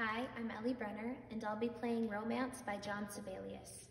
Hi, I'm Ellie Brenner, and I'll be playing Romance by John Sibelius.